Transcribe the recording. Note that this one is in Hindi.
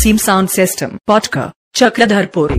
Naseem Sound System, Potka, Chakradharpuri.